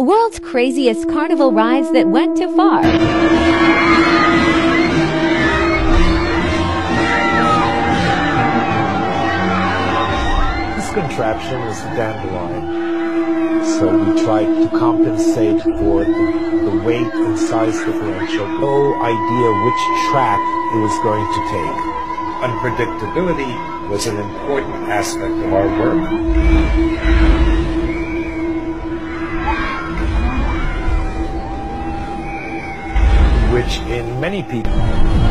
World's craziest carnival rides that went too far. This contraption is a dandelion. So we tried to compensate for the, the weight and size differential. No idea which track it was going to take. Unpredictability was an important aspect of our work. which in many people...